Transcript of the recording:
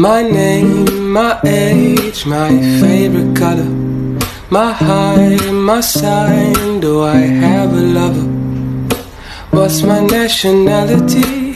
My name, my age, my favorite color. My height, my sign, do I have a lover? What's my nationality?